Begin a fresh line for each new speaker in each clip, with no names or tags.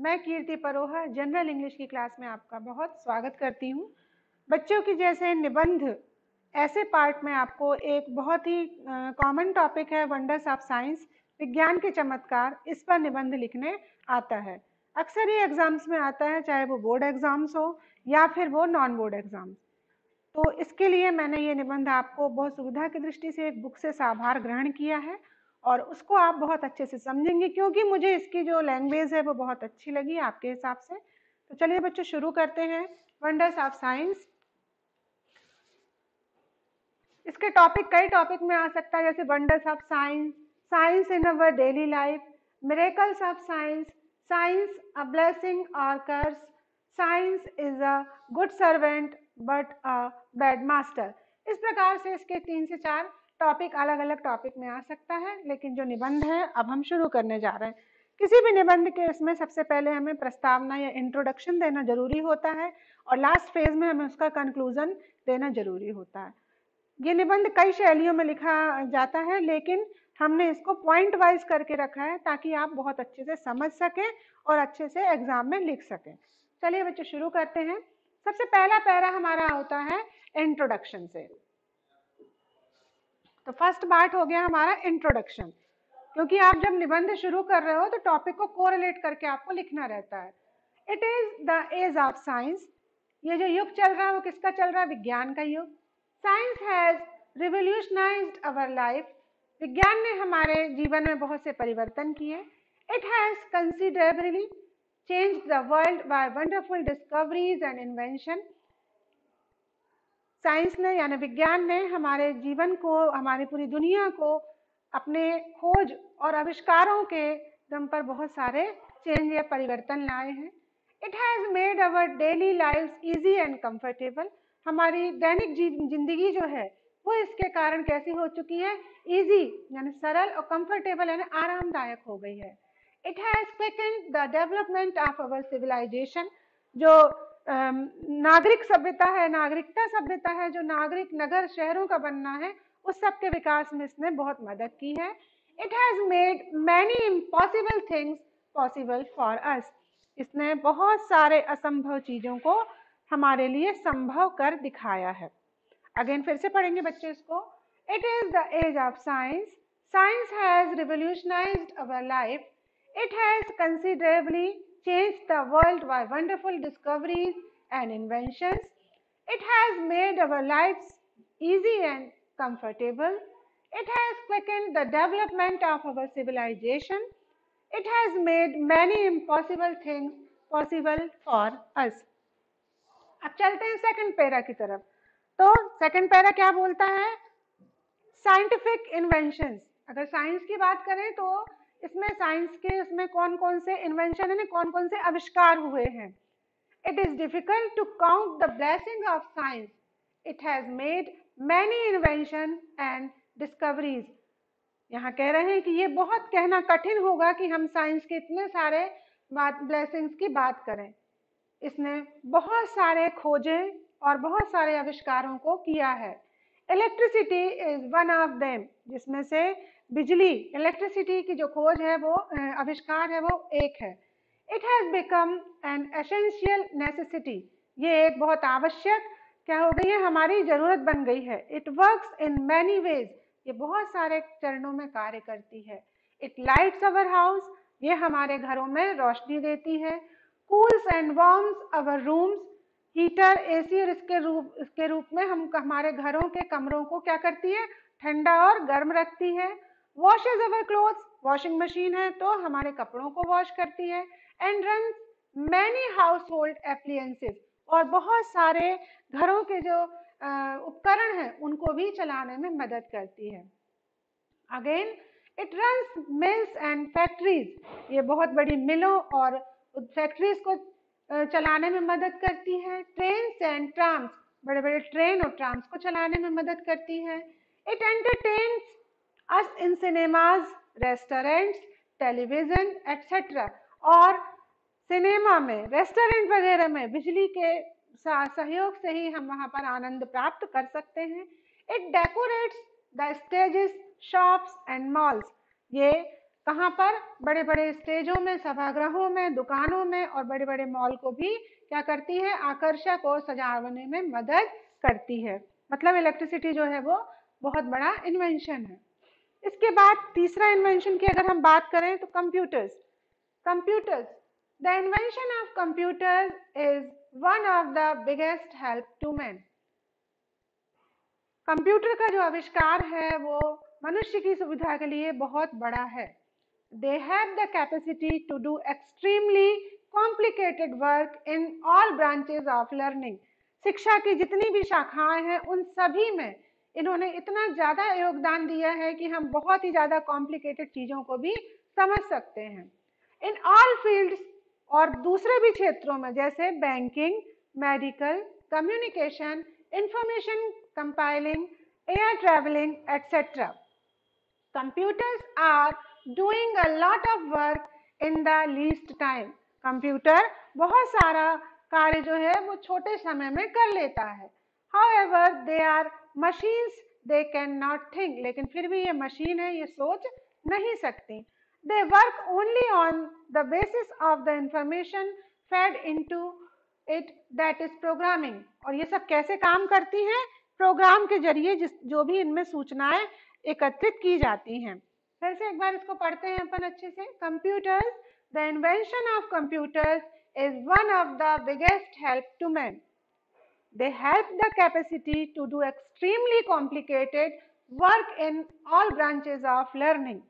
मैं Kirti Paroha general English की class में आपका बहुत स्वागत करती हूँ। बच्चों की जैसे निबंध, ऐसे पार्ट में आपको एक बहुत ही कॉमन टॉपिक है वंडर्स ऑफ़ साइंस विज्ञान के चमत्कार, इस पर निबंध लिखने आता है। अक्सर ये एग्ज़ाम्स में आता है, चाहे वो बोर्ड एग्ज़ाम्स हो, या फिर वो नॉन बोर्ड एग्ज़ाम्स तो इसके लिए मैंने ये निबंध आपको बहुत सुविधा की दृष्टि से एक बुक से साभार ग्रहण किया है। और उसको आप बहुत अच्छे से समझेंगे, क्योंकि मुझे इसकी जो लैंग्वेज है वो बहुत अच्छी लगी आपके हिसाब से। तो चलिए बच्चों, शुरू करते हैं। वंडर्स ऑफ़ साइंस इसके टॉपिक कई टॉपिक में आ सकता है, जैसे wonders of science science in our daily life miracles of science science a blessing और curse science is a good servant but a bad master इस प्रकार से इसके तीन से चार टॉपिक अलग अलग टॉपिक में आ सकता है, लेकिन जो निबंध है, अब हम शुरू करने जा रहे हैं। किसी भी निबंध के इसमें सबसे पहले हमें प्रस्तावना या इंट्रोडक्शन देना ज़रूरी होता है और लास्ट फ़ेज़ में हमें उसका कंक्लूजन देना ज़रूरी होता है। ये निबंध कई शैलियों में लिखा जाता है, लेकिन हमने इसको पॉइंट वाइज करके रखा है ताकि आप बहुत अच्छे से समझ सकें और अच्छे से एग्ज़ाम में लिख सकें। चलिए बच्चे, शुरू करते हैं। सबसे पहला पैरा हमारा होता है इंट्रोडक्शन से। तो फ़र्स्ट पार्ट हो गया हमारा इंट्रोडक्शन क्योंकि आप जब निबंध शुरू कर रहे हो तो टॉपिक को कोरिलेट करके आपको लिखना रहता है. It is the age of science ये जो युग चल रहा है, वो किसका चल रहा है? विज्ञान का युग. Science has revolutionised our life विज्ञान ने हमारे जीवन में बहुत से परिवर्तन किए it has considerably change the world by wonderful discoveries and invention science ने यानी विज्ञान ने हमारे जीवन को, हमारी पूरी दुनिया को अपने खोज और आविष्कारों के दम पर बहुत सारे चेंज या परिवर्तन लाए हैं। It has made our daily life easy and comfortable हमारी दैनिक ज़िंदगी जो है, वो इसके कारण कैसी हो चुकी है? इजी यानी सरल और कंफर्टेबल यानी आरामदायक हो गई है। It has the development of our civilization जो नागरिक सभ्यता है, नागरिकता सभ्यता है, जो नागरिक नगर शहरों का बनना है, उस सब के विकास में इसने बहुत मदद की है। It has made many impossible things possible for us इसने बहुत सारे असंभव चीज़ों को हमारे लिए संभव कर दिखाया है। अगेन फिर से पढ़ेंगे बच्चे इसको। It is the age of science science has revolutionized our life it has considerably changed the world by wonderful discoveries and inventions. It has made our lives easy and comfortable. It has quickened the development of our civilization. It has made many impossible things possible for us. अब चलते हैं second para की तरफ़ तो second para क्या बोलता है scientific inventions अगर साइंस की बात करें तो इसमें साइंस के इसमें कौन कौन से इन्वेंशन है कौन कौन से आविष्कार हुए हैं? It is difficult to count the blessing of science it has made many invention and discoveries यहाँ कह रहे हैं कि ये बहुत कहना कठिन होगा कि हम साइंस के इतने सारे बात ब्लेसिंग्स की बात करें। इसने बहुत सारे खोजें और बहुत सारे आविष्कारों को किया है। Electricity is one of them जिसमें से बिजली इलेक्ट्रिसिटी की जो खोज है वो आविष्कार है वो एक है। It has become an essential necessity ये एक बहुत आवश्यक क्या हो गई है? हमारी ज़रूरत बन गई है। It works in many ways ये बहुत सारे चरणों में कार्य करती है। इट लाइट्स अवर हाउस ये हमारे घरों में रोशनी देती है। Cools and warms our rooms heater AC और इसके रूप इसके रूप में हम हमारे घरों के कमरों को क्या करती है? ठंडा और गर्म रखती है। Washes our clothes washing machine है तो हमारे कपड़ों को वॉश करती है and run many household appliances और बहुत सारे घरों के जो उपकरण हैं, उनको भी चलाने में मदद करती है। Again it run mills and factories ये बहुत बड़ी मिलों और फैक्ट्रीज को चलाने में मदद करती है। ट्रेन एंड ट्राम्स बड़े बड़े ट्रेन और ट्राम्स को चलाने में मदद करती है। It entertains us in cinemas restaurants television etcetera और सिनेमा में रेस्टोरेंट वगैरह में बिजली के सहयोग से ही हम वहाँ पर आनंद प्राप्त कर सकते हैं। It decorates the stages shops and malls ये कहाँ पर? बड़े बड़े स्टेजों में, सभागृहों में, दुकानों में और बड़े बड़े मॉल को भी क्या करती है? आकर्षक और सजावने में मदद करती है। मतलब इलेक्ट्रिसिटी जो है वो बहुत बड़ा इन्वेंशन है। इसके बाद तीसरा इन्वेंशन की अगर हम बात करें तो computers computers the invention of computers is one of the biggest help to man computer का जो आविष्कार है वो मनुष्य की सुविधा के लिए बहुत बड़ा है. They have the capacity to do extremely complicated work in all branches of learning शिक्षा की जितनी भी शाखाएँ हैं, उन सभी में इन्होंने इतना ज़्यादा योगदान दिया है कि हम बहुत ही ज़्यादा कॉम्प्लिकेटेड चीज़ों को भी समझ सकते हैं। इन ऑल फील्ड्स और दूसरे भी क्षेत्रों में, जैसे banking medical communication information compiling air travelling etcetera computers are doing a lot of work in the least time computer बहुत सारा कार्य जो है वो छोटे समय में कर लेता है। How they are machines they can not think लेकिन फिर भी ये मशीन है, ये सोच नहीं सकती। They work only on the basis of the information fed into it that is programming और ये सब कैसे काम करती हैं? प्रोग्राम के ज़रिए जिस, जो भी इनमें सूचनाएँ एकत्रित की जाती हैं। फिर से एक बार इसको पढ़ते हैं अपन अच्छे से। Computers the invention of computers is one of the biggest help to men. They have the capacity to do extremely complicated work in all branches of learning.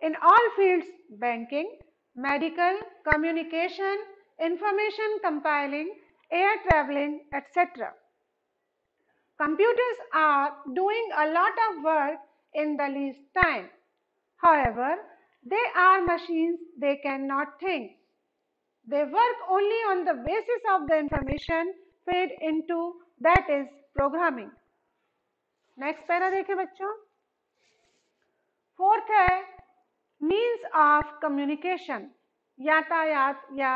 in all fields banking, medical, communication, information compiling, air traveling, etc. Computers are doing a lot of work in the least time. However, they are machines they cannot think. They work only on the basis of the information fed into that is programming next para देखें बच्चों। Fourth है means of communication यातायात या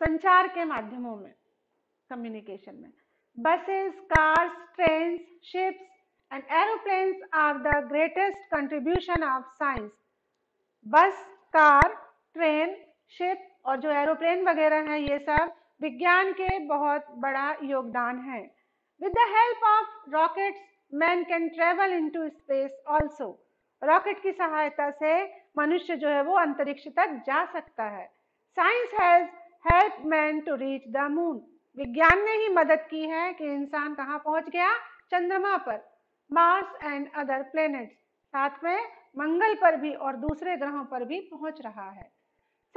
संचार के माध्यमों में communication में। Buses cars train ships and aeroplanes are the greatest contribution of science bus car train ship और जो एरोप्लेन वगैरह हैं, ये सब विज्ञान के बहुत बड़ा योगदान है। With the help of rockets man can travel into space also rocket की सहायता से मनुष्य जो है वो अंतरिक्ष तक जा सकता है। Science has help man to reach the moon विज्ञान ने ही मदद की है कि इंसान कहाँ पहुँच गया? चंद्रमा पर। मार्स एंड अदर प्लेनेट्स साथ में मंगल पर भी और दूसरे ग्रहों पर भी पहुँच रहा है।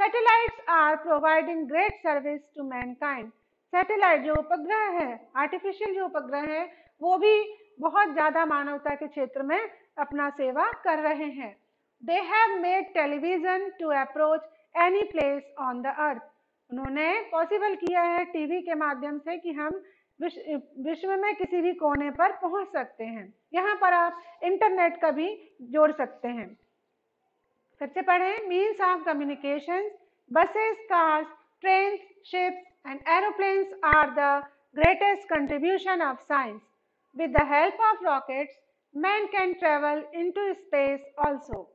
Satellites are providing great service to mankind satellite जो उपग्रह है आर्टिफिशियल जो उपग्रह है, वो भी बहुत ज़्यादा मानवता के क्षेत्र में अपना सेवा कर रहे हैं। They have made television to approach any place on the earth उन्होंने पॉसिबल किया है टीवी के माध्यम से कि हम विश्व में किसी भी कोने पर पहुँच सकते हैं। यहाँ पर आप इंटरनेट का भी जोड़ सकते हैं। फिर से पढ़ें means of communication buses cars train ships and aeroplanes are the greatest contribution of science. With the help of rockets, man can travel into space also.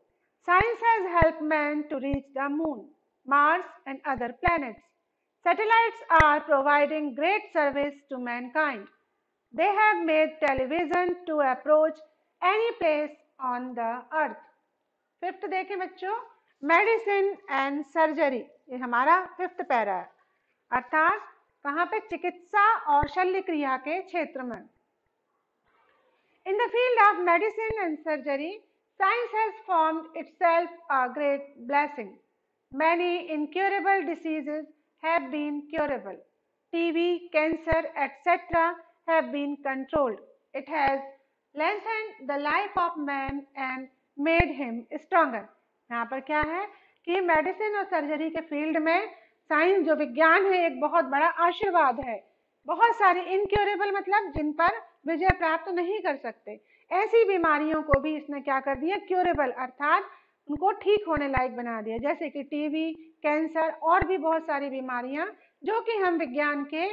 Science has helped man to reach the moon, Mars and other planets. Satellites are providing great service to mankind. They have made television to approach any place on the earth. Fifth देखें बच्चों medicine and surgery ये हमारा fifth para है अर्थात कहाँ पे चिकित्सा और शल्य क्रिया के क्षेत्र में In the field of medicine and surgery, science has formed itself a great blessing. Many incurable diseases have been curable. TB, cancer, etc. have been controlled. It has lengthened the life of man and made him stronger. यहाँ पर क्या है कि medicine और surgery के field में science जो विज्ञान है, एक बहुत बड़ा आशीर्वाद है। बहुत सारे इनक्योरेबल मतलब जिन पर विजय प्राप्त नहीं कर सकते। ऐसी बीमारियों को भी इसने क्या कर दिया? क्योरेबल अर्थात उनको ठीक होने लायक बना दिया। जैसे कि टीबी कैंसर और भी बहुत सारी बीमारियाँ जो कि हम विज्ञान के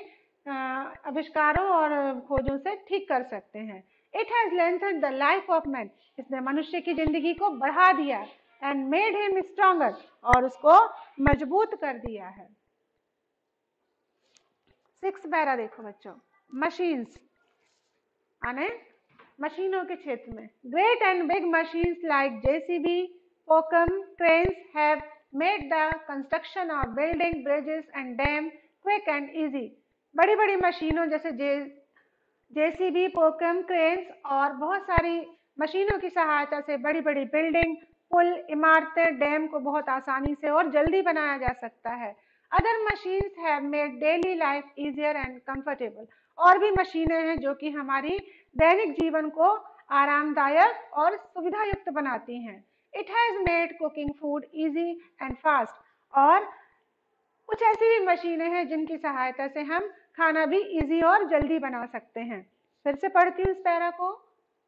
आविष्कारों और खोजों से ठीक कर सकते हैं। It has lengthen the life of man इसने मनुष्य की ज़िंदगी को बढ़ा दिया एंड मेड हिम स्ट्रॉन्गर और उसको मज़बूत कर दिया है। सिक्स पैरा देखो बच्चों। मशीन्स आने मशीनों के क्षेत्र में। Great and big machines like JCB poclain trains have made the construction of building bridges and dam quick and easy बड़ी बड़ी मशीनों जैसे जेसीबी, पोकम, क्रेन्स और बहुत सारी मशीनों की सहायता से बड़ी बड़ी बिल्डिंग, पुल, इमारतें, डैम को बहुत आसानी से और जल्दी बनाया जा सकता है। Other machines have made daily life easier and comfortable और भी मशीनें हैं जो कि हमारी दैनिक जीवन को आरामदायक और सुविधा युक्त बनाती हैं। It has made cooking food easy and fast और कुछ ऐसी भी मशीनें हैं जिनकी सहायता से हम खाना भी इजी और जल्दी बना सकते हैं। फिर से पढ़ती हूँ इस पैरा को।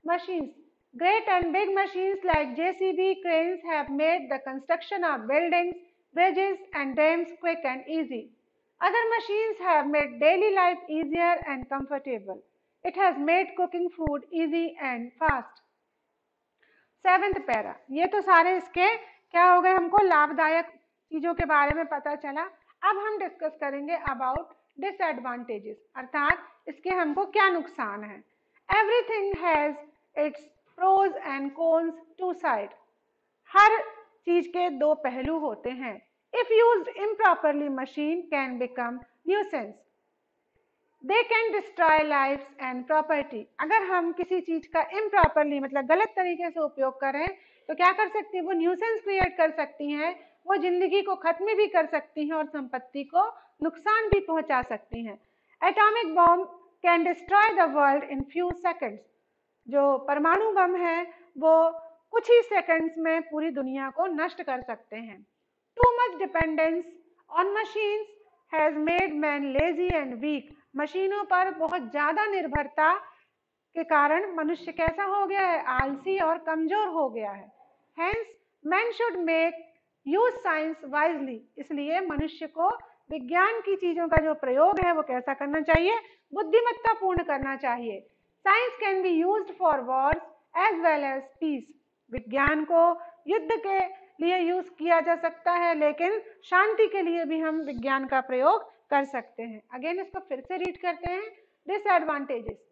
Machines great and big machines like JCB cranes have made construction of buildings bridges and dams quick and easy other machines have ये तो सारे इसके क्या हो गए हमको लाभदायक चीज़ों के बारे में पता चला। अब हम डिस्कस करेंगे अबाउट डिसएडवांटेजेस अर्थात इसके हमको क्या नुकसान है? Everything has its pros and cons two side हर चीज़ के दो पहलू होते हैं। If use improperly machine can become nuisance they can destroy life and property अगर हम किसी चीज़ का इम्प्रॉपरली मतलब गलत तरीके से उपयोग करें तो क्या कर सकती है? वो न्यूसेंस क्रिएट कर सकती हैं। वो ज़िंदगी को खत्म भी कर सकती हैं और संपत्ति को नुकसान भी पहुँचा सकती हैं। Atomic bomb can destroy the world in few seconds जो परमाणु बम है, वो कुछ ही सेकंड्स में पूरी दुनिया को नष्ट कर सकते हैं। Too much dependence on machines has made man lazy and weak मशीनों पर बहुत ज़्यादा निर्भरता के कारण मनुष्य कैसा हो गया है? आलसी और कमज़ोर हो गया है। Hence man should make use science wisely इसलिए मनुष्य को विज्ञान की चीज़ों का जो प्रयोग है वो कैसा करना चाहिए? बुद्धिमत्ता पूर्ण करना चाहिए। Science can be use for wars as well as peace विज्ञान को युद्ध के लिए यूज़ किया जा सकता है, लेकिन शांति के लिए भी हम विज्ञान का प्रयोग कर सकते हैं। अगेन इसको फिर से रीड करते हैं। Disadvantages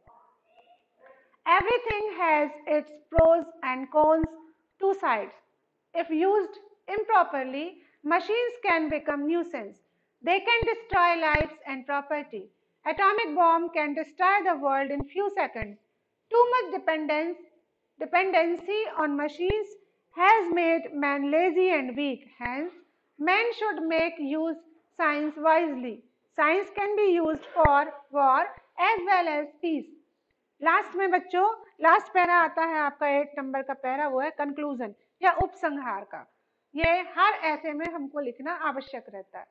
everything has its pros and cons. Two sides. If used improperly, machines can become nuisance. they can destroy lives and property atomic bomb can destroy the world in few seconds too much dependence dependency on machines has made man lazy and weak hence man should make use science wisely. Science can be used for war as well as peace. Last में बच्चों last para आता है आपका eight number का para वो है conclusion या उपसंहार का ये हर ऐसे में हमको लिखना आवश्यक रहता है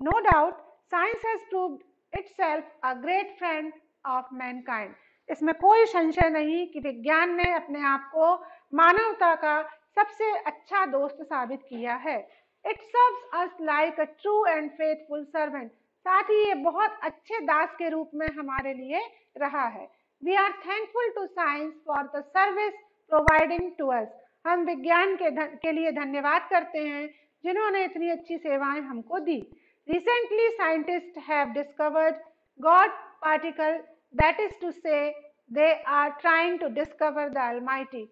no doubt science has proved itself a great friend of mankind इसमें कोई संशय नहीं कि विज्ञान ने अपने आप को मानवता का सबसे अच्छा दोस्त साबित किया है। It serves us like a true and faithful servant साथ ही ये बहुत अच्छे दास के रूप में हमारे लिए रहा है। We are thankful to science for the service providing to us हम विज्ञान के के लिए धन्यवाद करते हैं जिन्होंने इतनी अच्छी सेवाएँ हमको दी। Recently scientist have discovered God particle that is to say they are trying to discover the almighty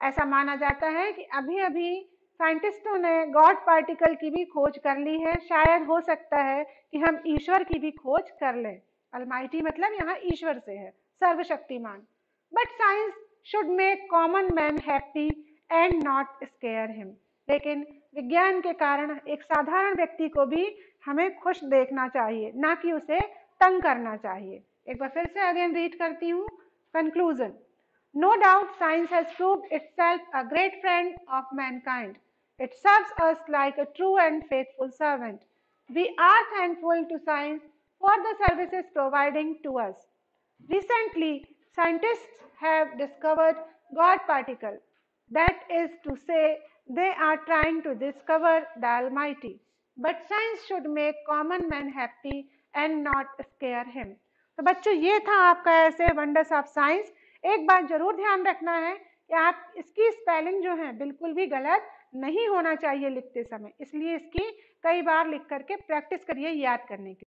ऐसा माना जाता है कि अभी अभी साइंटिस्टों ने गॉड पार्टिकल की भी खोज कर ली है। शायद हो सकता है कि हम ईश्वर की भी खोज कर लें। अलमाइटी मतलब यहाँ ईश्वर से है, सर्वशक्तिमान। But science should make common man happy and not scare him लेकिन विज्ञान के कारण एक साधारण व्यक्ति को भी हमें खुश देखना चाहिए, ना कि उसे तंग करना चाहिए। एक बार फिर से अगेन रीड करती हूँ। Conclusion no doubt science has self a great friend of mankind true and faithful servant we are thankful to science for the services providing to us recently scientist have discovered God particle That is to say, they are trying to discover the Almighty. But science should make common man happy and not scare him. तो बच्चों ये था आपका ऐसे wonders of science एक बात ज़रूर ध्यान रखना है कि आप इसकी स्पेलिंग जो है बिल्कुल भी गलत नहीं होना चाहिए लिखते समय इसलिए इसकी कई बार लिख करके प्रैक्टिस करिए याद करने की